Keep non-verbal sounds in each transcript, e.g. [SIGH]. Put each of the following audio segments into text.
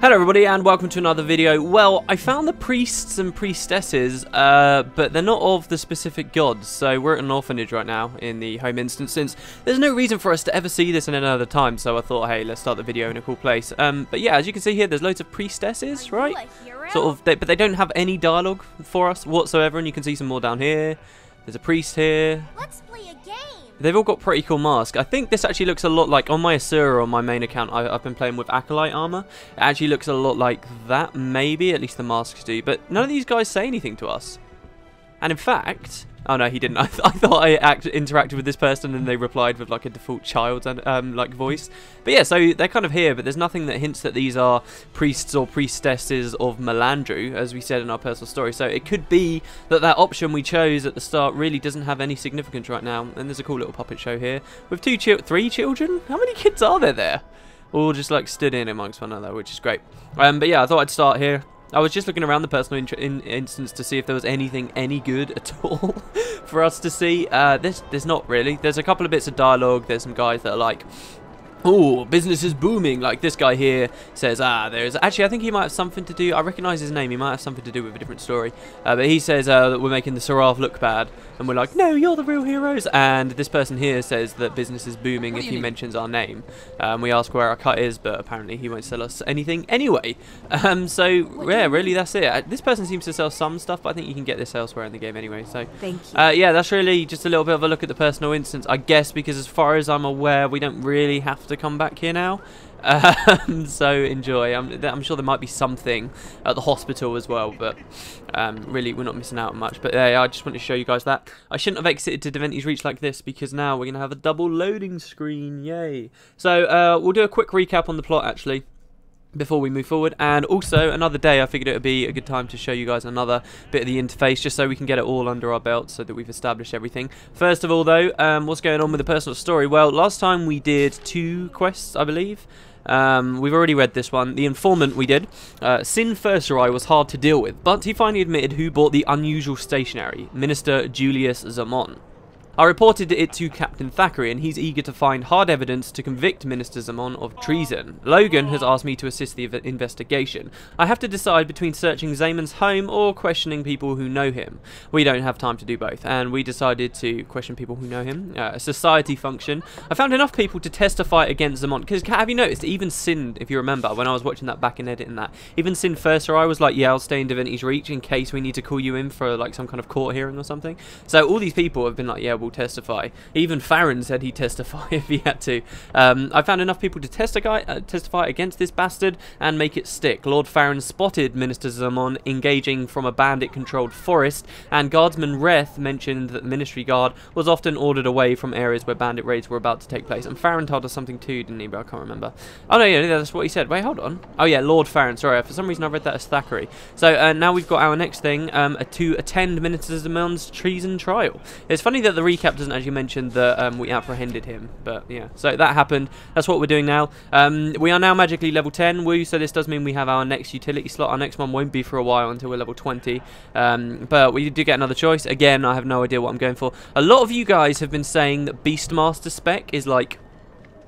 Hello everybody and welcome to another video. Well, I found the priests and priestesses, uh, but they're not of the specific gods, so we're at an orphanage right now in the home instance since there's no reason for us to ever see this in another time, so I thought, hey, let's start the video in a cool place. Um, but yeah, as you can see here, there's loads of priestesses, right? Sort of, they, but they don't have any dialogue for us whatsoever, and you can see some more down here. There's a priest here. Let's play a game. They've all got pretty cool masks. I think this actually looks a lot like, on my Asura, on my main account, I, have been playing with Acolyte armor. It actually looks a lot like that, maybe, at least the masks do. But none of these guys say anything to us. And in fact, Oh no, he didn't. [LAUGHS] I, th I thought I act interacted with this person and they replied with like a default child um, like voice. But yeah, so they're kind of here, but there's nothing that hints that these are priests or priestesses of Melandru, as we said in our personal story. So it could be that that option we chose at the start really doesn't have any significance right now. And there's a cool little puppet show here with two, chi three children. How many kids are there there? All just like stood in amongst one another, which is great. Um, but yeah, I thought I'd start here. I was just looking around the personal in instance to see if there was anything any good at [LAUGHS] all for us to see. Uh, there's, there's not really. There's a couple of bits of dialogue. There's some guys that are like, Oh, business is booming. Like this guy here says, ah, there's actually, I think he might have something to do. I recognize his name. He might have something to do with a different story. Uh, but he says uh, that we're making the Seraph look bad. And we're like, no, you're the real heroes. And this person here says that business is booming if he mean? mentions our name. Um, we ask where our cut is, but apparently he won't sell us anything anyway. [LAUGHS] Um, so, yeah, really, that's it. Uh, this person seems to sell some stuff, but I think you can get this elsewhere in the game anyway. So, Thank you. Uh, yeah, that's really just a little bit of a look at the personal instance, I guess, because as far as I'm aware, we don't really have to come back here now. Um, [LAUGHS] so enjoy. I'm, I'm, sure there might be something at the hospital as well, but um, really we're not missing out on much. But yeah, I just wanted to show you guys that. I shouldn't have exited to Divinity's Reach like this because now we're going to have a double loading screen. Yay. So uh, we'll do a quick recap on the plot actually before we move forward and also another day I figured it would be a good time to show you guys another bit of the interface just so we can get it all under our belt so that we've established everything first of all though um, what's going on with the personal story well last time we did two quests I believe um, we've already read this one. The informant we did. Uh, Sin Furserai was hard to deal with, but he finally admitted who bought the unusual stationery, Minister Julius Zamon. I reported it to Captain Thackeray and he's eager to find hard evidence to convict Minister Zamon of treason. Logan has asked me to assist the investigation. I have to decide between searching Zamon's home or questioning people who know him. We don't have time to do both and we decided to question people who know him. Uh, a society function. I found enough people to testify against Zamon because have you noticed even Sin, if you remember, when I was watching that back and editing that, even Sin first or I was like, yeah, I'll stay in Divinity's Reach in case we need to call you in for like some kind of court hearing or something. So all these people have been like, yeah, will testify. Even Faren said he'd testify [LAUGHS] if he had to. Um, I found enough people to testify, uh, testify against this bastard and make it stick. Lord Faren spotted Minister Zamon engaging from a bandit-controlled forest, and Guardsman Reth mentioned that the Ministry Guard was often ordered away from areas where bandit raids were about to take place. And Faren told us something too, didn't he? But I can't remember. Oh no, yeah, that's what he said. Wait, hold on. Oh yeah, Lord Faren. Sorry, for some reason I read that as Thackeray. So uh, now we've got our next thing um, to attend Minister Zamon's treason trial. It's funny that the recap doesn't actually mention that um, we apprehended him, but yeah. So that happened. That's what we're doing now. Um, we are now magically level 10, woo, so this does mean we have our next utility slot. Our next one won't be for a while until we're level 20, um, but we do get another choice. Again, I have no idea what I'm going for. A lot of you guys have been saying that Beastmaster spec is like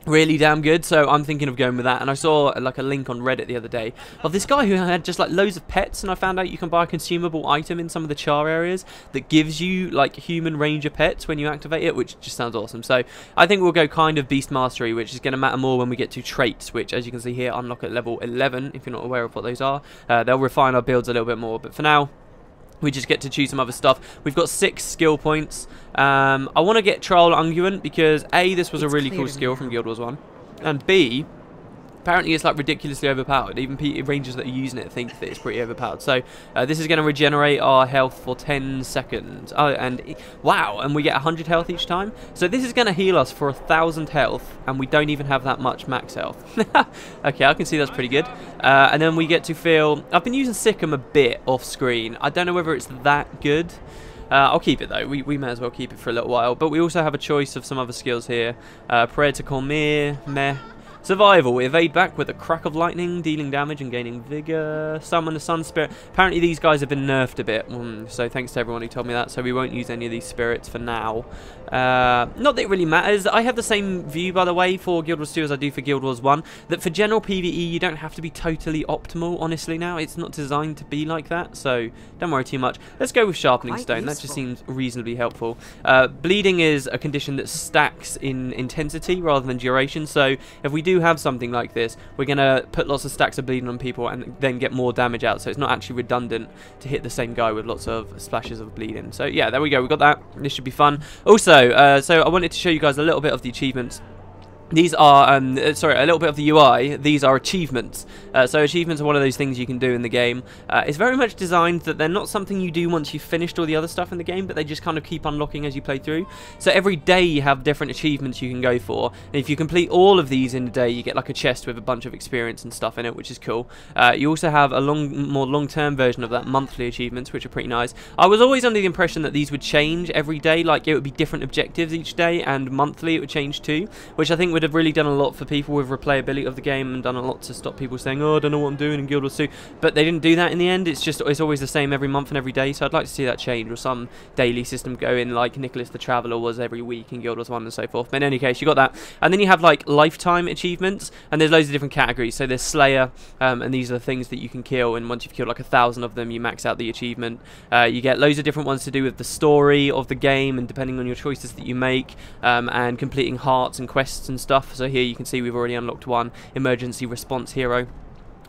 really damn good so i'm thinking of going with that. And i saw like a link on reddit the other day of this guy who had just like loads of pets and i found out you can buy a consumable item in some of the Charr areas that gives you like human ranger pets when you activate it which just sounds awesome. So i think we'll go kind of beast mastery which is going to matter more when we get to traits which as you can see here unlock at level 11 if you're not aware of what those are. Uh, they'll refine our builds a little bit more but for now we just get to choose some other stuff. We've got six skill points. Um, I want to get Troll Unguent because A, this was it's a really cool skill from Guild Wars 1. And B, Apparently it's like ridiculously overpowered. Even rangers that are using it think that it's pretty overpowered. So uh, this is going to regenerate our health for 10 seconds. Oh, and wow, and we get 100 health each time. So this is going to heal us for a 1,000 health, and we don't even have that much max health. [LAUGHS] okay, I can see that's pretty good. Uh, and then we get to feel... I've been using Sikkim a bit off screen. I don't know whether it's that good. Uh, I'll keep it though. We, we may as well keep it for a little while. But we also have a choice of some other skills here. Uh, Prayer to Kormir, Meh, Survival. Evade back with a crack of lightning, dealing damage and gaining vigor. Summon a sun spirit. Apparently these guys have been nerfed a bit, mm, so thanks to everyone who told me that. So we won't use any of these spirits for now. Uh, not that it really matters. I have the same view, by the way, for Guild Wars 2 as I do for Guild Wars 1. That for general PvE, you don't have to be totally optimal, honestly, now. It's not designed to be like that, so don't worry too much. Let's go with Sharpening Quite Stone. Useful. That just seems reasonably helpful. Uh, bleeding is a condition that stacks in intensity rather than duration, so if we do have something like this, we're going to put lots of stacks of bleeding on people and then get more damage out, so it's not actually redundant to hit the same guy with lots of splashes of bleeding. So yeah, there we go. We got that. This should be fun. Also, uh, so I wanted to show you guys a little bit of the achievements these are, um, uh, sorry, a little bit of the UI. These are achievements. Uh, so achievements are one of those things you can do in the game. Uh, it's very much designed that they're not something you do once you've finished all the other stuff in the game, but they just kind of keep unlocking as you play through. So every day you have different achievements you can go for. And if you complete all of these in a day, you get like a chest with a bunch of experience and stuff in it, which is cool. Uh, you also have a long, more long-term version of that, monthly achievements, which are pretty nice. I was always under the impression that these would change every day, like it would be different objectives each day, and monthly it would change too, which I think would have really done a lot for people with replayability of the game and done a lot to stop people saying, oh, I don't know what I'm doing in Guild Wars 2. But they didn't do that in the end. It's just it's always the same every month and every day. So I'd like to see that change or some daily system going like Nicholas the Traveller was every week in Guild Wars 1 and so forth. But in any case, you got that. And then you have like lifetime achievements and there's loads of different categories. So there's Slayer um, and these are the things that you can kill. And once you've killed like a thousand of them, you max out the achievement. Uh, you get loads of different ones to do with the story of the game and depending on your choices that you make um, and completing hearts and quests and stuff. So here you can see we've already unlocked one emergency response hero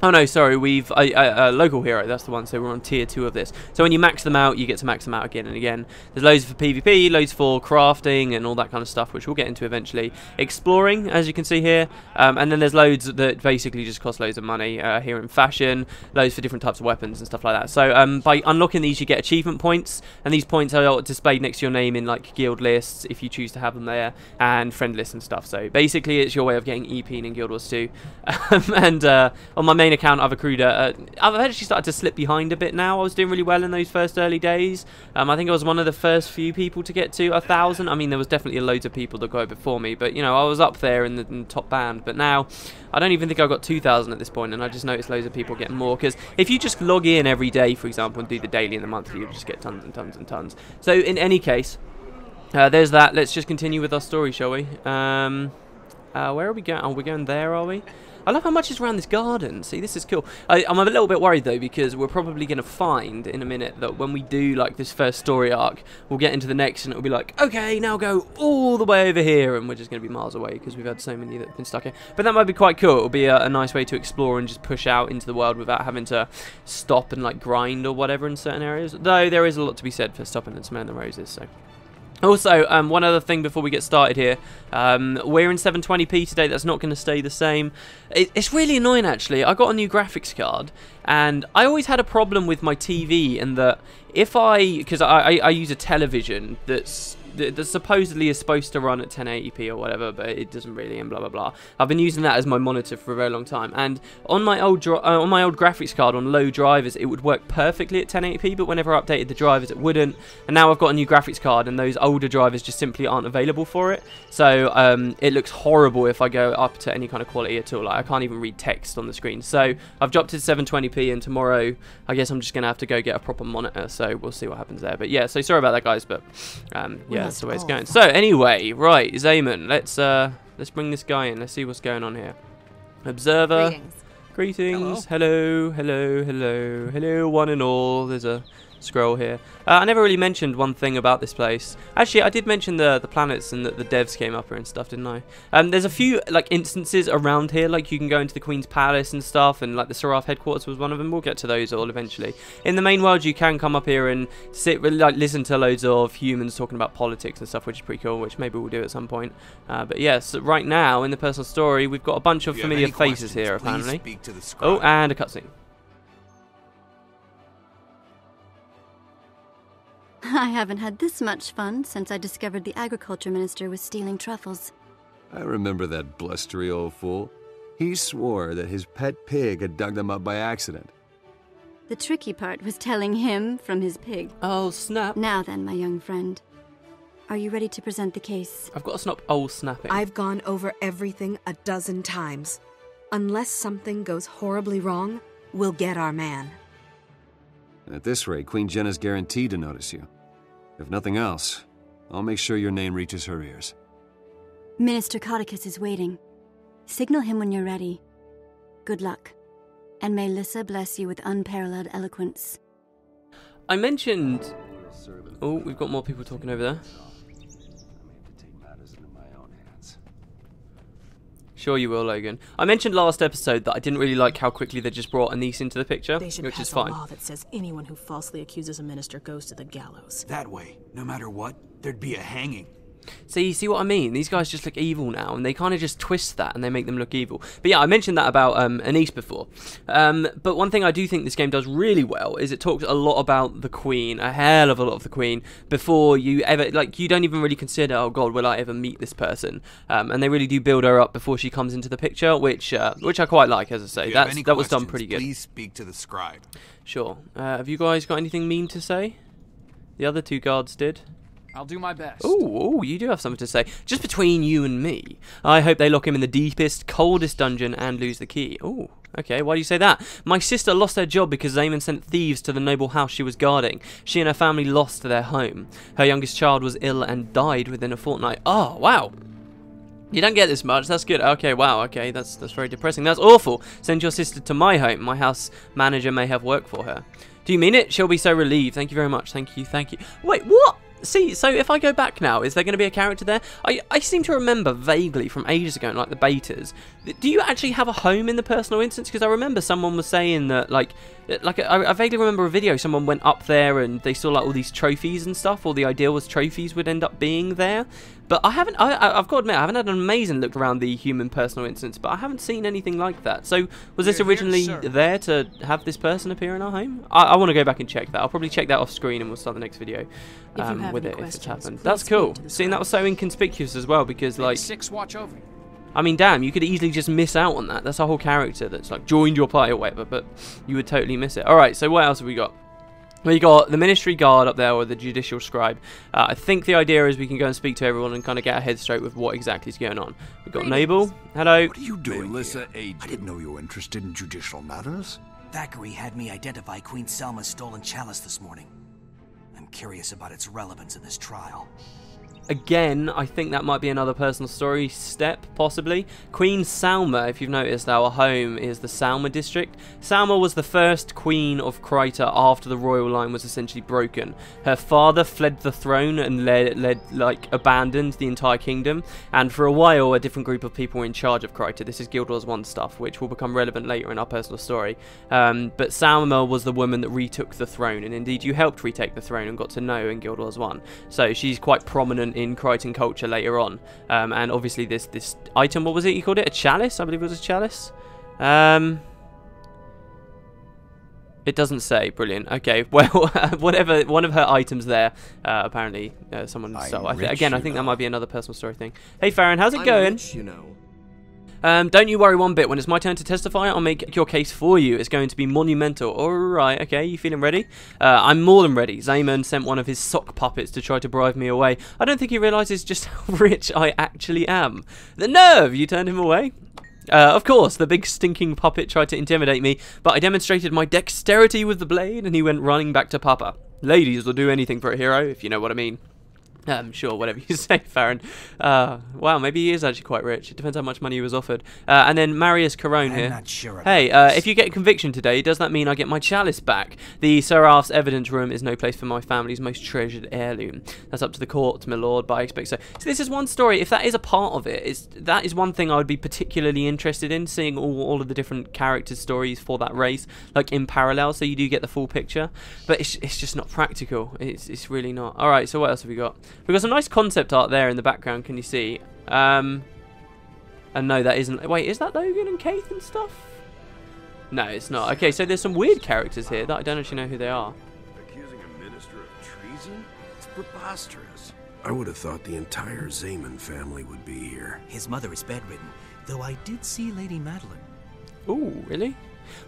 Oh no, sorry, we've a, local hero. That's the one. So we're on tier two of this. So when you max them out, you get to max them out again and again. There's loads for PvP, loads for crafting and all that kind of stuff, which we'll get into eventually. Exploring, as you can see here, um, and then there's loads that basically just cost loads of money uh, here in fashion. Loads for different types of weapons and stuff like that. So um, by unlocking these, you get achievement points, and these points are displayed next to your name in like guild lists if you choose to have them there, and friend lists and stuff. So basically, it's your way of getting EP in Guild Wars 2. [LAUGHS] and uh, on my main account, I've accrued uh, I've actually started to slip behind a bit now. I was doing really well in those first early days. Um, I think I was one of the first few people to get to a thousand. I mean, there was definitely loads of people that got before me, but you know, I was up there in the, in the top band. But now, I don't even think I've got 2,000 at this point, and I just noticed loads of people getting more. Because if you just log in every day, for example, and do the daily and the monthly, you just get tons and tons and tons. So in any case, uh, there's that. Let's just continue with our story, shall we? Um, uh, where are we going? Are we going there, are we? I love how much is around this garden. See, this is cool. I, am a little bit worried though because we're probably going to find in a minute that when we do like this first story arc, we'll get into the next and it'll be like, okay, now go all the way over here, and we're just going to be miles away because we've had so many that have been stuck here. But that might be quite cool. It'll be a, a nice way to explore and just push out into the world without having to stop and like grind or whatever in certain areas. Though there is a lot to be said for stopping and smelling the roses. So. Also, um, one other thing before we get started here. Um, we're in 720p today. That's not going to stay the same. It, it's really annoying, actually. I got a new graphics card, and I always had a problem with my TV in that if I... Because I, I, I use a television that's that supposedly is supposed to run at 1080p or whatever, but it doesn't really, and blah blah blah. I've been using that as my monitor for a very long time, and on my old uh, on my old graphics card on low drivers, it would work perfectly at 1080p, but whenever I updated the drivers, it wouldn't. And now I've got a new graphics card, and those older drivers just simply aren't available for it. So um, it looks horrible if I go up to any kind of quality at all. Like I can't even read text on the screen. So I've dropped it to 720p, and tomorrow I guess I'm just gonna have to go get a proper monitor. So we'll see what happens there. But yeah, so sorry about that, guys, but um, yeah that's the way it's going. So anyway, right, Zamon, let's uh let's bring this guy in. Let's see what's going on here. Observer. Greetings. Greetings. Hello. hello, hello, hello, hello, one and all. There's a scroll here. Uh, I never really mentioned one thing about this place. Actually, I did mention the the planets and that the devs came up here and stuff, didn't I? Um, there's a few like instances around here, like you can go into the Queen's Palace and stuff, and like the Seraph headquarters was one of them. We'll get to those all eventually. In the main world, you can come up here and sit, like listen to loads of humans talking about politics and stuff, which is pretty cool. Which maybe we'll do at some point. Uh, but yes, right now in the personal story, we've got a bunch of familiar faces here, apparently. Oh, and a cutscene. [LAUGHS] I haven't had this much fun since I discovered the agriculture minister was stealing truffles. I remember that blustery old fool. He swore that his pet pig had dug them up by accident. The tricky part was telling him from his pig. Oh, snap. Now then, my young friend. Are you ready to present the case? I've got to stop old snapping. I've gone over everything a dozen times. Unless something goes horribly wrong, we'll get our man. And at this rate, Queen Jennah's guaranteed to notice you. If nothing else, I'll make sure your name reaches her ears. Minister Caudecus is waiting. Signal him when you're ready. Good luck. And may Lyssa bless you with unparalleled eloquence. I mentioned. Oh, we've got more people talking over there. Sure, you will, Logan. I mentioned last episode that I didn't really like how quickly they just brought Anise into the picture, They should which pass is a fine. law that says anyone who falsely accuses a minister goes to the gallows. That way, no matter what, there'd be a hanging. See, you see what I mean? These guys just look evil now, and they kind of just twist that and they make them look evil. But yeah, I mentioned that about um, Anise before. Um, but one thing I do think this game does really well is it talks a lot about the Queen, a hell of a lot of the Queen, before you ever like you don't even really consider, oh God, will I ever meet this person? Um, and they really do build her up before she comes into the picture, which uh, which I quite like, as I say. That's that was done pretty good. Please speak to the scribe. Sure. Uh, have you guys got anything mean to say? The other two guards did. I'll do my best. Oh, you do have something to say. Just between you and me, I hope they lock him in the deepest, coldest dungeon and lose the key. Oh, okay. Why do you say that? My sister lost her job because Zamon sent thieves to the noble house she was guarding. She and her family lost their home. Her youngest child was ill and died within a fortnight. Oh, wow. You don't get this much. That's good. Okay, wow. Okay, that's that's very depressing. That's awful. Send your sister to my home. My house manager may have work for her. Do you mean it? She'll be so relieved. Thank you very much. Thank you. Thank you. Wait, what? See, so if I go back now, is there going to be a character there? I, I seem to remember vaguely from ages ago, like the betas. Do you actually have a home in the personal instance? Because I remember someone was saying that, like, eh, like I, I vaguely remember a video. Someone went up there and they saw like all these trophies and stuff. Or the idea was trophies would end up being there. But I haven't. I, I- I've got to admit, I haven't had an amazing look around the human personal instance. But I haven't seen anything like that. So was this We're here, originally sir. there to have this person appear in our home? I, I want to go back and check that. I'll probably check that off screen and we'll start the next video um, with it if it's happened. That's cool. Seeing that was so inconspicuous as well because like six watch over. I mean, damn, you could easily just miss out on that. That's a whole character that's like joined your party or whatever, but you would totally miss it. All right, so what else have we got? We got the ministry guard up there, or the judicial scribe. Uh, I think the idea is we can go and speak to everyone and kind of get our heads straight with what exactly is going on. We've got Nabal. Hello. What are you doing Melissa here? I didn't know you were interested in judicial matters. Thackeray had me identify Queen Salma's stolen chalice this morning. I'm curious about its relevance in this trial. Again, I think that might be another personal story step, possibly. Queen Salma, if you've noticed, our home is the Salma district. Salma was the first queen of Kryta after the royal line was essentially broken. Her father fled the throne and led, led like, abandoned the entire kingdom, and for a while, a different group of people were in charge of Kryta. This is Guild Wars 1 stuff, which will become relevant later in our personal story. Um, but Salma was the woman that retook the throne, and indeed, you helped retake the throne and got to know in Guild Wars 1. So she's quite prominent in Krytan culture later on. Um, and obviously, this this item, what was it? You called it a chalice? I believe it was a chalice. Um, it doesn't say. Brilliant. Okay. [LAUGHS] Well, [LAUGHS] whatever. One of her items there. Uh, apparently, uh, someone I'm stole. I again, I think that might be another personal story thing. Hey, Faren, how's it I'm going? rich, you know. Um, don't you worry one bit. When it's my turn to testify, I'll make your case for you. It's going to be monumental. All right, okay. You feeling ready? Uh, I'm more than ready. Zamon sent one of his sock puppets to try to bribe me away. I don't think he realizes just [LAUGHS] how rich I actually am. The nerve! You turned him away. Uh, of course, the big stinking puppet tried to intimidate me, but I demonstrated my dexterity with the blade, and he went running back to Papa. Ladies will do anything for a hero, if you know what I mean. [LAUGHS] Um, sure, whatever you [LAUGHS] say, Faren. Uh, wow, maybe he is actually quite rich. It depends how much money he was offered. Uh, and then Marius Carone I'm here. not sure Hey, uh, if you get conviction today, does that mean I get my chalice back? The Seraph's evidence room is no place for my family's most treasured heirloom. That's up to the court, my lord, but I expect so. So this is one story. If that is a part of it, is that is one thing I would be particularly interested in, seeing all, all of the different characters' stories for that race, like in parallel, so you do get the full picture. But it's, it's just not practical. It's, it's really not. All right, so what else have we got? We've got some nice concept art there in the background. Can you see? Um, and no, that isn't. Wait, is that Logan and Keith and stuff? No, it's not. Okay, so there's some weird characters here that I don't actually know who they are. Accusing a minister of treason? It's preposterous. I would have thought the entire Zamon family would be here. His mother is bedridden, though I did see Lady Madeline. Ooh, really?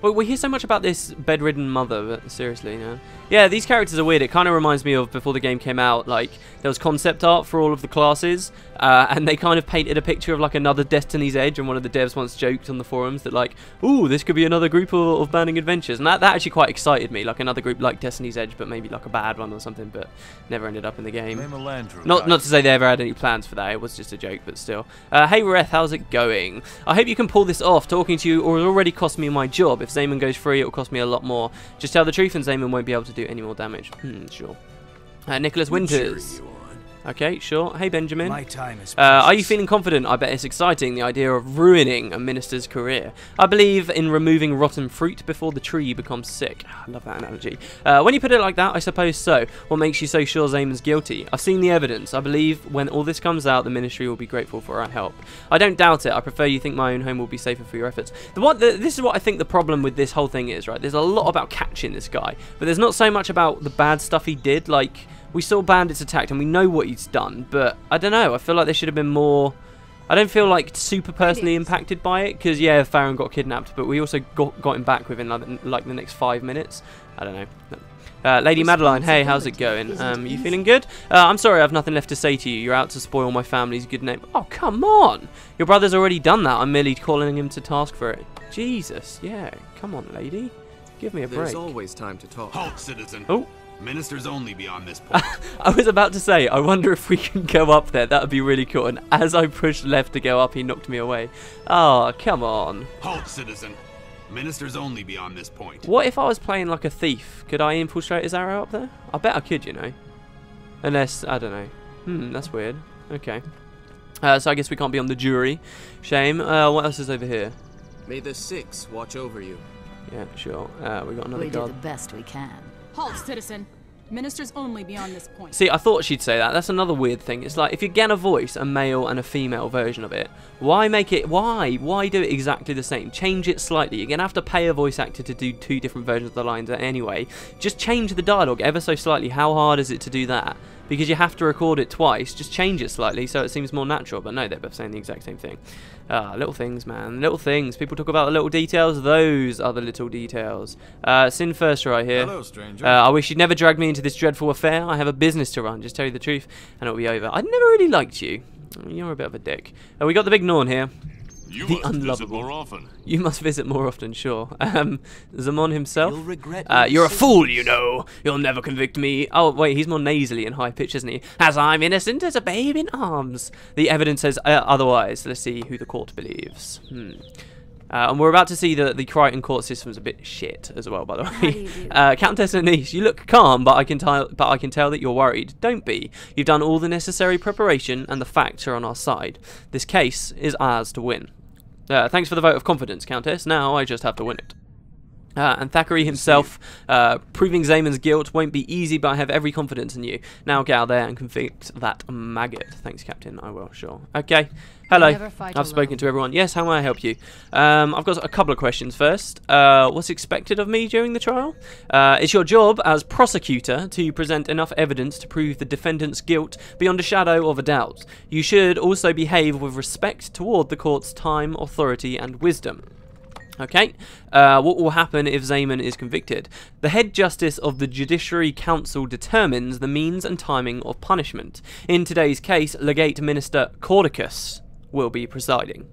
Well, we hear so much about this bedridden mother, but seriously, know. Yeah, these characters are weird. It kind of reminds me of before the game came out, like, there was concept art for all of the classes, uh, and they kind of painted a picture of, like, another Destiny's Edge, and one of the devs once joked on the forums that, like, ooh, this could be another group of, of Burning Adventures, and that, that actually quite excited me, like another group like Destiny's Edge, but maybe like a bad one or something, but never ended up in the game. Not, not to say they ever had any plans for that, it was just a joke, but still. Uh, hey, Reth, how's it going? I hope you can pull this off. Talking to you or it already cost me my job. If Zamon goes free, it'll cost me a lot more. Just tell the truth and Zamon won't be able to do any more damage. Hmm, sure. Uh, Nicholas Winters. Okay, sure. Hey, Benjamin. My time is Uh, are you feeling confident? I bet it's exciting, the idea of ruining a minister's career. I believe in removing rotten fruit before the tree becomes sick. I love that analogy. Uh, when you put it like that, I suppose so. What makes you so sure Zamon's guilty? I've seen the evidence. I believe when all this comes out, the ministry will be grateful for our help. I don't doubt it. I prefer you think my own home will be safer for your efforts. The what? The, this is what I think the problem with this whole thing is, right? There's a lot about catching this guy, but there's not so much about the bad stuff he did. Like we saw bandits attacked and we know what he's done, but I don't know. I feel like there should have been more. I don't feel like super personally impacted by it because yeah, Faren got kidnapped, but we also got got him back within like, the- like the next five minutes. I don't know. Uh, Lady Madeline, hey, how's it going? Um, you feeling good? Uh, I'm sorry, I've nothing left to say to you. You're out to spoil my family's good name. Oh, come on! Your brother's already done that. I'm merely calling him to task for it. Jesus, yeah. Come on, lady. Give me a There's break. always time to talk. Halt, citizen. Oh. Ministers only beyond this [LAUGHS] point. I was about to say, I wonder if we can go up there. That would be really cool. And as I pushed left to go up, he knocked me away. Oh, come on. halt, citizen. Ministers only beyond this point. What if I was playing like a thief? Could I infiltrate his arrow up there? I bet I could, you know. Unless, I don't know. Hmm, that's weird. Okay. Uh, so I guess we can't be on the jury. Shame. Uh, what else is over here? May the Six watch over you. Yeah, sure. Uh, we got another We do the best we can. Halt, citizen. Ministers only beyond this point. See, I thought she'd say that. That's another weird thing. It's like if you're gonna voice a male and a female version of it, why make it? Why? Why do it exactly the same? Change it slightly. You're gonna have to pay a voice actor to do two different versions of the lines anyway. Just change the dialogue ever so slightly. How hard is it to do that? Because you have to record it twice. Just change it slightly so it seems more natural. But no, they're both saying the exact same thing. Ah, little things, man. Little things. People talk about the little details. Those are the little details. Uh, Sin first right here. Hello, stranger. Uh, I wish you'd never dragged me into this dreadful affair. I have a business to run. Just tell you the truth, and it'll be over. I never really liked you. You're a bit of a dick. Uh, we got the big Norn here. You the must visit unlovable. more often. You must visit more often, sure. [LAUGHS] Um, Zamon himself. You'll regret uh, you're a fool, you know. You'll never convict me. Oh, wait, he's more nasally and high pitched, isn't he? As I'm innocent as a babe in arms. The evidence says uh, otherwise. Let's see who the court believes. Hmm. Uh, and we're about to see that the Krytan court system's a bit shit as well, by the do way. you do? [LAUGHS] Uh, Countess Anise, you look calm, but I can tell, but I can tell that you're worried. Don't be. You've done all the necessary preparation, and the facts are on our side. This case is ours to win. Uh, thanks for the vote of confidence, Countess. Now I just have to win it. Uh, and Thackeray himself, uh, proving Zamon's guilt won't be easy, but I have every confidence in you. Now get out there and convict that maggot. Thanks, Captain. I will, sure. Okay. Hello. I've spoken to everyone. Yes, how may I help you? Um, I've got a couple of questions first. Uh, what's expected of me during the trial? Uh, it's your job as prosecutor to present enough evidence to prove the defendant's guilt beyond a shadow of a doubt. You should also behave with respect toward the court's time, authority, and wisdom. Okay, uh, what will happen if Zamon is convicted? The head justice of the Judiciary Council determines the means and timing of punishment. In today's case, Legate Minister Caudecus will be presiding.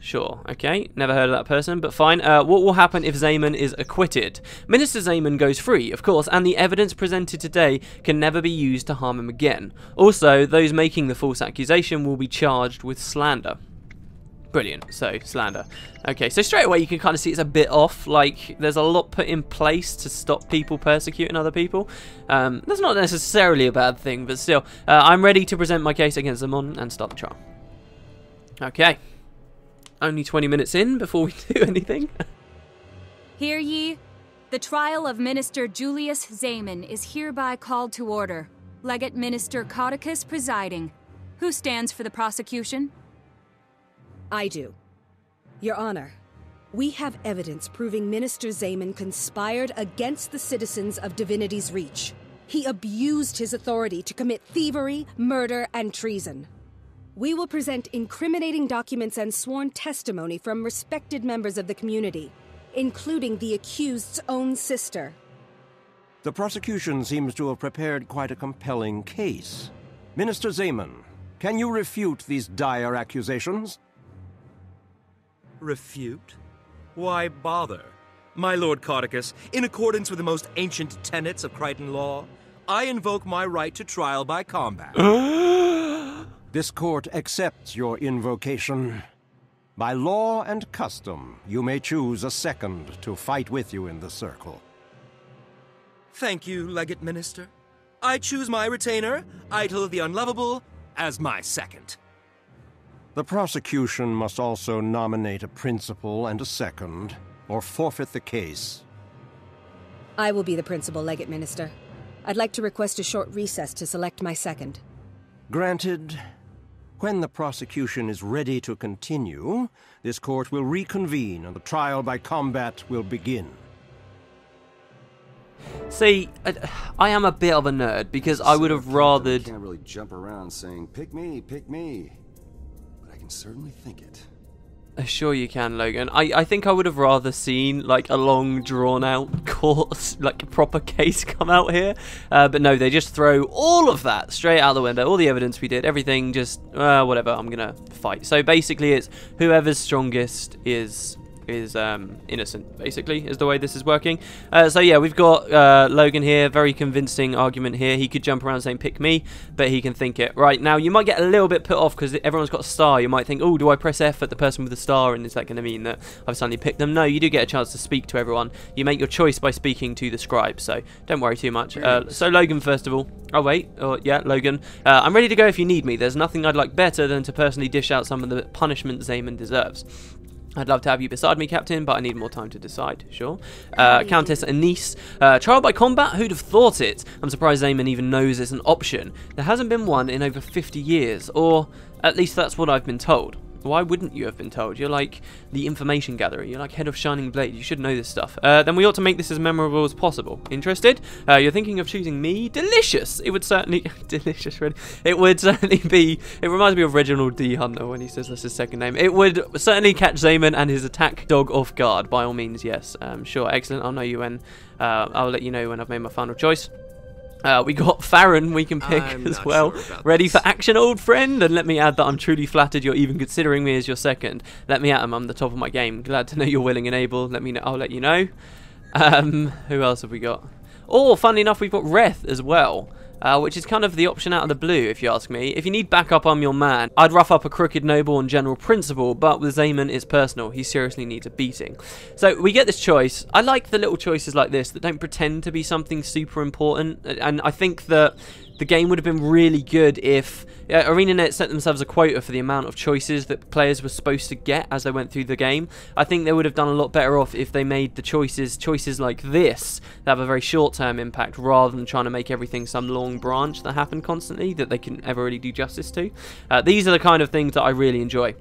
Sure, okay, never heard of that person, but fine. Uh, what will happen if Zamon is acquitted? Minister Zamon goes free, of course, and the evidence presented today can never be used to harm him again. Also, those making the false accusation will be charged with slander. Brilliant. So, slander. Okay, so straight away you can kind of see it's a bit off. Like, there's a lot put in place to stop people persecuting other people. Um, that's not necessarily a bad thing, but still. Uh, I'm ready to present my case against Zamon and start the trial. Okay. Only 20 minutes in before we [LAUGHS] do anything. Hear ye? The trial of Minister Julius Zamon is hereby called to order. Legate Minister Caudecus presiding. Who stands for the prosecution? I do. Your Honor, we have evidence proving Minister Zamon conspired against the citizens of Divinity's Reach. He abused his authority to commit thievery, murder, and treason. We will present incriminating documents and sworn testimony from respected members of the community. including the accused's own sister. The prosecution seems to have prepared quite a compelling case. Minister Zamon, can you refute these dire accusations? Refute? Why bother? My Lord Caudecus, in accordance with the most ancient tenets of Krytan law, I invoke my right to trial by combat. [GASPS] this court accepts your invocation. By law and custom, you may choose a second to fight with you in the circle. Thank you, Legate Minister. I choose my retainer, Eitel the Unlovable, as my second. The prosecution must also nominate a principal and a second, or forfeit the case. I will be the principal legate minister. I'd like to request a short recess to select my second. Granted. When the prosecution is ready to continue, this court will reconvene and the trial by combat will begin. See, I, am a bit of a nerd because I would have rather. can't really jump around saying, pick me, pick me. Certainly think it. Sure you can, Logan. I, I think I would have rather seen like a long drawn out [LAUGHS] court, like a proper case come out here. Uh, but no, they just throw all of that straight out the window. All the evidence we did, everything just, uh, whatever, I'm gonna fight. So basically it's whoever's strongest is is um, innocent, basically, is the way this is working. Uh, so yeah, we've got uh, Logan here, very convincing argument here. He could jump around saying pick me, but he can think it. Right, now you might get a little bit put off because everyone's got a star. You might think, oh, do I press F at the person with the star, and is that going to mean that I've suddenly picked them? No, you do get a chance to speak to everyone. You make your choice by speaking to the scribe, so don't worry too much. Uh, so Logan, first of all. Oh, wait. Oh, yeah, Logan. Uh, I'm ready to go if you need me. There's nothing I'd like better than to personally dish out some of the punishment Zamon deserves. I'd love to have you beside me, Captain, but I need more time to decide. Sure. Uh, Countess Anise. Uh, trial by combat? Who'd have thought it? I'm surprised Zamon even knows it's an option. There hasn't been one in over 50 years, or at least that's what I've been told. Why wouldn't you have been told? You're like the information gatherer. You're like head of Shining Blade. You should know this stuff. Uh, then we ought to make this as memorable as possible. Interested? Uh, you're thinking of choosing me? Delicious! It would certainly... [LAUGHS] delicious, really. It would certainly be... It reminds me of Reginald D. Hunter when he says that's his second name. It would certainly catch Zamon and his attack dog off guard. By all means, yes. Um, sure, excellent. I'll know you when... Uh, I'll let you know when I've made my final choice. Uh, we got Faren we can pick I'm as well. Sure Ready this. for action, old friend? And let me add that I'm truly flattered you're even considering me as your second. Let me at him. I'm the top of my game. Glad to know you're willing and able. Let me know. I'll let you know. Um, who else have we got? Oh, funnily enough, we've got Reth as well uh, which is kind of the option out of the blue, if you ask me. If you need backup, I'm your man. I'd rough up a crooked noble and general principle, but with Zamon, it's personal. He seriously needs a beating. So we get this choice. I like the little choices like this that don't pretend to be something super important, and I think that the game would have been really good if uh, ArenaNet set themselves a quota for the amount of choices that players were supposed to get as they went through the game. I think they would have done a lot better off if they made the choices choices like this that have a very short-term impact rather than trying to make everything some long branch that happened constantly that they can ever really do justice to. Uh, these are the kind of things that I really enjoy.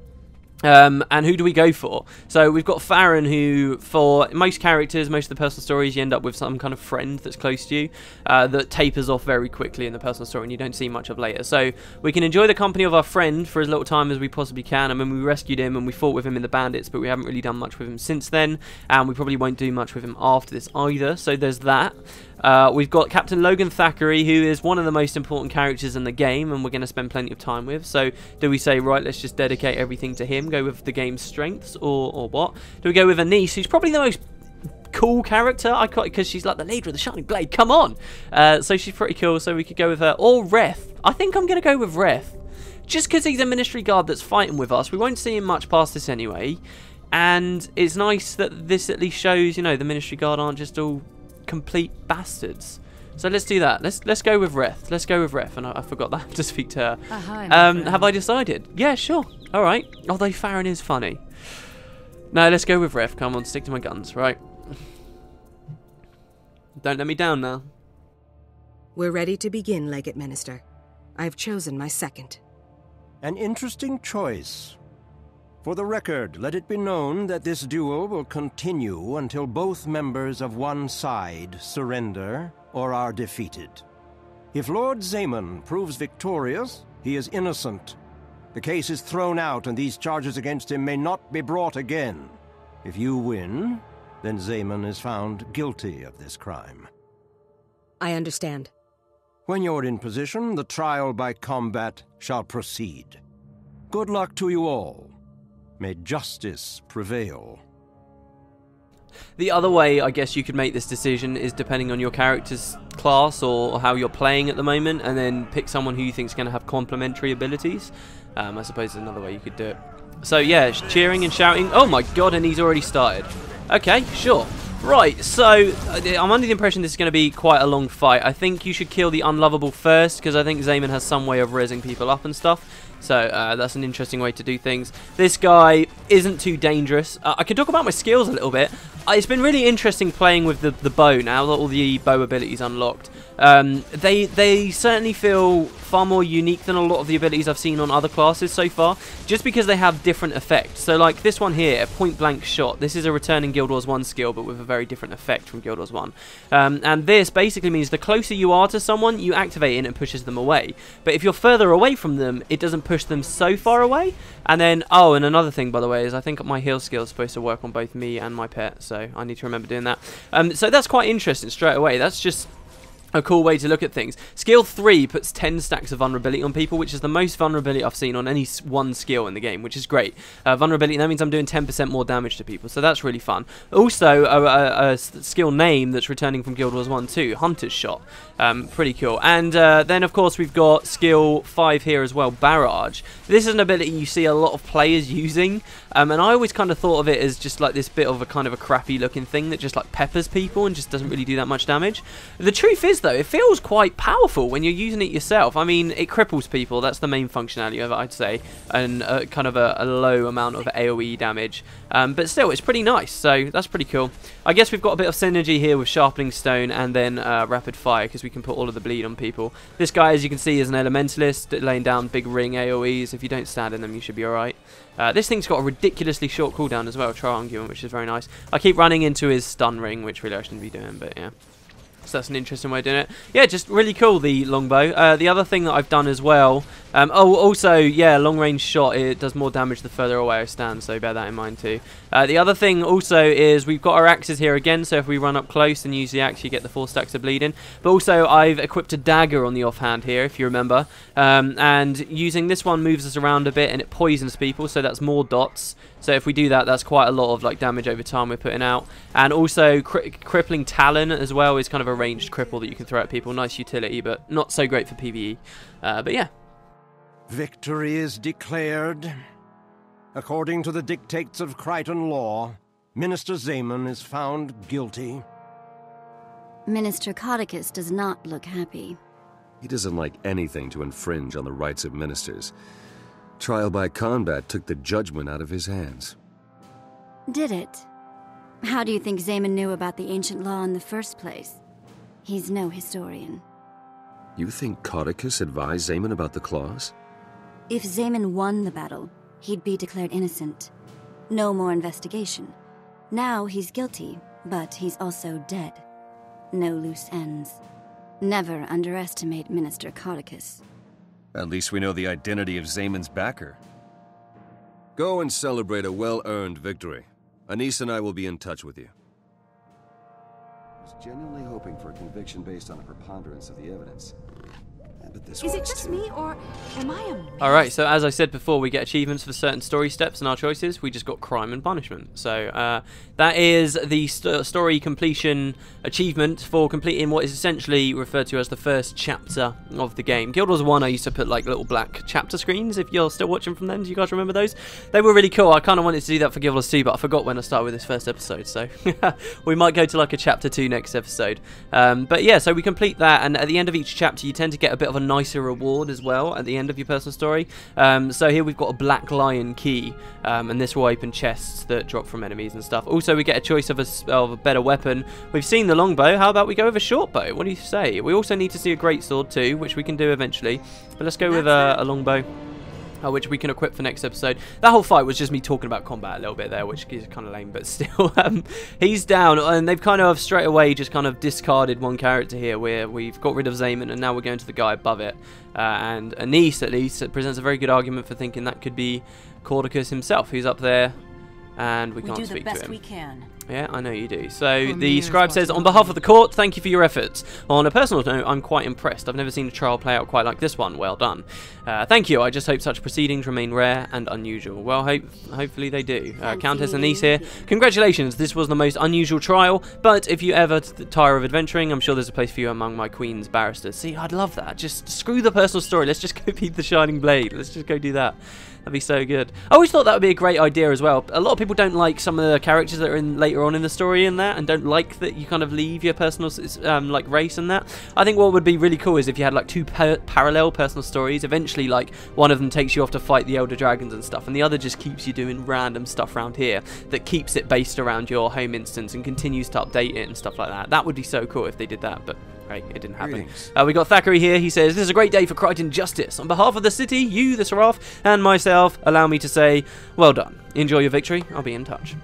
Um, and who do we go for? So we've got Faren, who, for most characters, most of the personal stories, you end up with some kind of friend that's close to you uh, that tapers off very quickly in the personal story, and you don't see much of later. So we can enjoy the company of our friend for as little time as we possibly can. I mean, we rescued him and we fought with him in the Bandits, but we haven't really done much with him since then, and we probably won't do much with him after this either. So there's that. Uh, we've got Captain Logan Thackeray, who is one of the most important characters in the game, and we're going to spend plenty of time with. So, do we say, right, let's just dedicate everything to him, go with the game's strengths, or, or what? Do we go with Anise, who's probably the most cool character. I because she's like the leader of the Shining Blade. Come on, uh, so she's pretty cool. So we could go with her or Reth. I think I'm gonna go with Reth, just because he's a Ministry guard that's fighting with us. We won't see him much past this anyway, and it's nice that this at least shows you know the Ministry guard aren't just all complete bastards. So let's do that. Let's let's go with Reth. Let's go with Reth. And I, I forgot that [LAUGHS] to speak to her. Uh, hi, um, have I decided? Yeah, sure. All right. Although Faren is funny. No, let's go with Reth. Come on, stick to my guns. Right. Don't let me down now. We're ready to begin, Legate Minister. I've chosen my second. An interesting choice. For the record, let it be known that this duel will continue until both members of one side surrender or are defeated. If Lord Zamon proves victorious, he is innocent. The case is thrown out and these charges against him may not be brought again. If you win, then Zamon is found guilty of this crime. I understand. When you're in position, the trial by combat shall proceed. Good luck to you all. May justice prevail. The other way, I guess, you could make this decision is depending on your character's class or how you're playing at the moment, and then pick someone who you think is going to have complementary abilities. Um, I suppose there's another way you could do it. So yeah, cheering and shouting. Oh my god, and he's already started. Okay, sure. Right, so uh, I'm under the impression this is going to be quite a long fight. I think you should kill the unlovable first, because I think Zamon has some way of raising people up and stuff. So uh, that's an interesting way to do things. This guy isn't too dangerous. Uh, I can talk about my skills a little bit. Uh, it's been really interesting playing with the, the bow now that all the bow abilities unlocked. Um, they they certainly feel far more unique than a lot of the abilities I've seen on other classes so far, just because they have different effects. So like this one here, a point blank shot. This is a returning Guild Wars 1 skill, but with a very different effect from Guild Wars 1. Um, and this basically means the closer you are to someone, you activate it and it pushes them away. But if you're further away from them, it doesn't push them so far away. And then, oh, and another thing, by the way, is I think my heal skill is supposed to work on both me and my pet, so I need to remember doing that. Um, so that's quite interesting straight away. That's just a cool way to look at things. Skill 3 puts 10 stacks of vulnerability on people, which is the most vulnerability I've seen on any one skill in the game, which is great. Uh, vulnerability, that means I'm doing 10% more damage to people, so that's really fun. Also, a, a, a, skill name that's returning from Guild Wars 1 too, Hunter's Shot. Um, pretty cool. And uh, then, of course, we've got skill 5 here as well, Barrage. This is an ability you see a lot of players [LAUGHS] using, um, and I always kind of thought of it as just like this bit of a kind of a crappy looking thing that just like peppers people and just doesn't really do that much damage. The truth is, though, it feels quite powerful when you're using it yourself. I mean, it cripples people. That's the main functionality of it, I'd say, and uh, kind of a, a, low amount of AoE damage. Um, but still, it's pretty nice, so that's pretty cool. I guess we've got a bit of synergy here with Sharpening Stone and then uh, Rapid Fire, because we can put all of the bleed on people. This guy, as you can see, is an Elementalist, laying down big ring AoEs. If you don't stand in them, you should be alright. Uh, this thing's got a ridiculously short cooldown as well, Troll Unguent, which is very nice. I keep running into his stun ring, which really I shouldn't be doing, but yeah. So that's an interesting way of doing it. Yeah, just really cool, the longbow. Uh, the other thing that I've done as well... Um, oh, also, yeah, long-range shot, it does more damage the further away I stand, so bear that in mind too. Uh, the other thing also is we've got our axes here again, so if we run up close and use the axe, you get the four stacks of bleeding. But also, I've equipped a dagger on the offhand here, if you remember. Um, and using this one moves us around a bit, and it poisons people, so that's more dots. So if we do that, that's quite a lot of like damage over time we're putting out. And also cri crippling talon as well is kind of a ranged cripple that you can throw at people. Nice utility, but not so great for PvE. Uh, but yeah. Victory is declared. According to the dictates of Krytan law, Minister Zamon is found guilty. Minister Caudecus does not look happy. He doesn't like anything to infringe on the rights of ministers. Trial by combat took the judgment out of his hands. Did it? How do you think Zamon knew about the ancient law in the first place? He's no historian. You think Caudecus advised Zamon about the clause? If Zamon won the battle, he'd be declared innocent. No more investigation. Now he's guilty, but he's also dead. No loose ends. Never underestimate Minister Caudecus. At least we know the identity of Zamon's backer. Go and celebrate a well-earned victory. Anise and I will be in touch with you. I was genuinely hoping for a conviction based on a preponderance of the evidence. Is it just too. me, or am I a? All right. So as I said before, we get achievements for certain story steps and our choices. We just got crime and punishment. So uh, that is the st story completion achievement for completing what is essentially referred to as the first chapter of the game. Guild Wars One, I used to put like little black chapter screens. If you're still watching from them. do you guys remember those? They were really cool. I kind of wanted to do that for Guild Wars Two, but I forgot when I started with this first episode. So [LAUGHS] we might go to like a chapter two next episode. Um, but yeah, so we complete that, and at the end of each chapter, you tend to get a bit of a nicer reward as well at the end of your personal story. Um, so here we've got a Black Lion key, um, and this will open chests that drop from enemies and stuff. Also, we get a choice of a, of a better weapon. We've seen the longbow. How about we go with a short bow? What do you say? We also need to see a great sword too, which we can do eventually. But let's go with a longbow uh, which we can equip for next episode. That whole fight was just me talking about combat a little bit there, which is kind of lame, but [LAUGHS] still, um, he's down, and they've kind of straight away just kind of discarded one character here, where we've got rid of Zamon, and now we're going to the guy above it. Uh, and Anise, at least, presents a very good argument for thinking that could be Caudecus himself, who's up there, and we, we can't speak to him. We do the best we can. Yeah, I know you do. So the scribe says, on behalf of the court, thank you for your efforts. On a personal note, I'm quite impressed. I've never seen a trial play out quite like this one. Well done. Uh, thank you. I just hope such proceedings remain rare and unusual. Well, hope hopefully they do. Uh, Countess Anise here. Congratulations. This was the most unusual trial. But if you ever tire of adventuring, I'm sure there's a place for you among my queen's barristers. See, I'd love that. Just screw the personal story. Let's just [LAUGHS] go beat the Shining Blade. Let's just go do that. That'd be so good. I always thought that would be a great idea as well. A lot of people don't like some of the characters that are in later on in the story in that, and don't like that you kind of leave your personal um, like race and that. I think what would be really cool is if you had like two par parallel personal stories. Eventually, like one of them takes you off to fight the elder dragons and stuff, and the other just keeps you doing random stuff around here that keeps it based around your home instance and continues to update it and stuff like that. That would be so cool if they did that, but it didn't happen. Uh, we got Thackeray here. He says, This is a great day for Krytan Justice. On behalf of the city, you, the Seraph, and myself, allow me to say, well done. Enjoy your victory. I'll be in touch.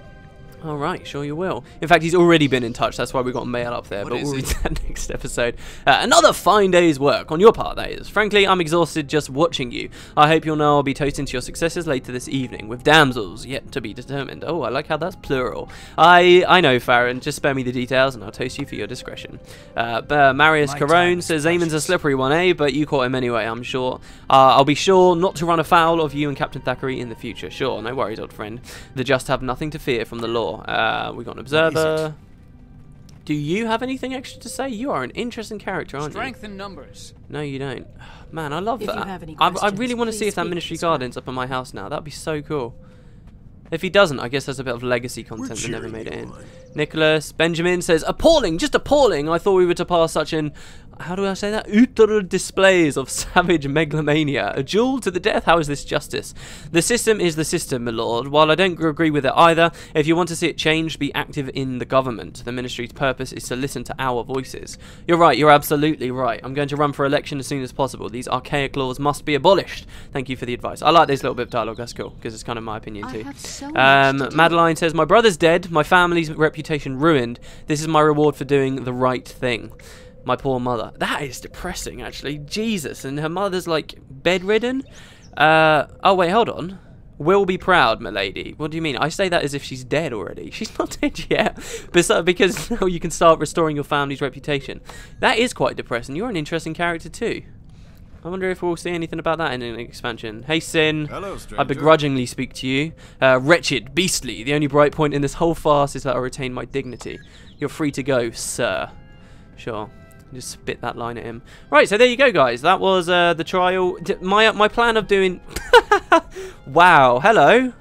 All right, sure you will. In fact, he's already been in touch. That's why we got mail up there. What but we'll read [LAUGHS] that next episode. Uh, another fine day's work on your part, that is. Frankly, I'm exhausted just watching you. I hope you'll know I'll be toasting to your successes later this evening with damsels yet to be determined. Oh, I like how that's plural. I I know, Faren. Just spare me the details, and I'll toast you for your discretion. Uh, but, uh, Marius My Carone says Zamon's a slippery one, eh? But you caught him anyway, I'm sure. Uh, I'll be sure not to run afoul of you and Captain Thackeray in the future. Sure, no worries, old friend. The just have nothing to fear from the law. Uh, we got an observer. Do you have anything extra to say? You are an interesting character, aren't you? Strength in numbers. No, you don't. Man, I love If you that. have any I, I really want to see if that Ministry as well. Garden's up in my house now. That'd be so cool. If he doesn't, I guess there's a bit of legacy content that never made it in. Nicholas Benjamin says, appalling, just appalling. I thought we were to pass such an, how do I say that? Utter displays of [LAUGHS] savage megalomania. A duel to the death. How is this justice? The system is the system, my lord. While I don't agree with it either, if you want to see it changed, be active in the government. The ministry's purpose is to listen to our voices. You're right. You're absolutely right. I'm going to run for election as soon as possible. These archaic laws must be abolished. Thank you for the advice. I like this little bit of dialogue. That's cool because it's kind of my opinion too. so Um, to. Madeline says, My brother's dead, my family's reputation ruined. This is my reward for doing the right thing. My poor mother. That is depressing, actually. Jesus. And her mother's like bedridden. Uh, oh, wait, hold on. Will be proud, my lady. What do you mean? I say that as if she's dead already. [LAUGHS] She's not dead yet. Besi- because [LAUGHS] now you can start restoring your family's reputation. That is quite depressing. You're an interesting character, too. I wonder if we'll see anything about that in an expansion. Hey, Sin. Hello, stranger. I begrudgingly speak to you. Uh, wretched, beastly. The only bright point in this whole farce is that I retain my dignity. You're free to go, sir. Sure. Just spit that line at him. Right, so there you go, guys. That was uh, the trial. My my plan of doing. [LAUGHS] wow. Hello.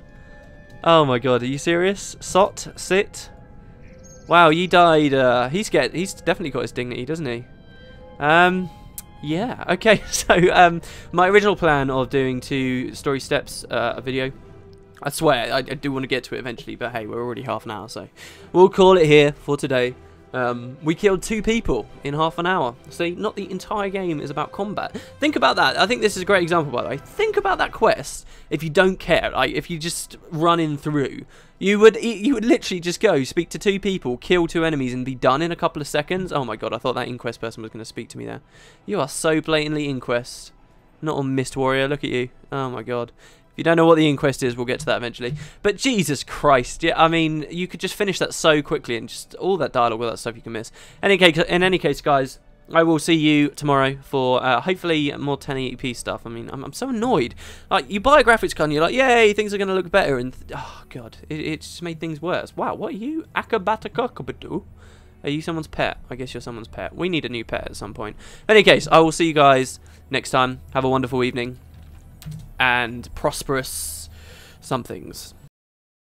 Oh my god. Are you serious? Sot. Sit. Wow. You died. Uh, he's get. He's definitely got his dignity, doesn't he? Um. Yeah. [LAUGHS] Okay. So um, my original plan of doing two story steps uh, a video. I swear I do want to get to it eventually, but hey, we're already half an hour, so we'll call it here for today. Um, we killed two people in half an hour. See, not the entire game is about combat. Think about that. I think this is a great example, by the way. Think about that quest. If you don't care, like if you just run in through, you would you would literally just go speak to two people, kill two enemies, and be done in a couple of seconds. Oh my god, I thought that inquest person was going to speak to me there. You are so blatantly inquest, not on Mist Warrior. Look at you. Oh my god. You don't know what the inquest is, we'll get to that eventually. But Jesus Christ, yeah, I mean, you could just finish that so quickly and just all that dialogue, all that stuff you can miss. Any case, in any case, guys, I will see you tomorrow for uh, hopefully more 1080p stuff. I mean, I'm, I'm so annoyed. Like, you buy a graphics card and you're like, yay, things are going to look better. And, oh, God, it, it just made things worse. Wow, what are you? Akabatakakabadu? Are you someone's pet? I guess you're someone's pet. We need a new pet at some point. In any case, I will see you guys next time. Have a wonderful evening and prosperous somethings.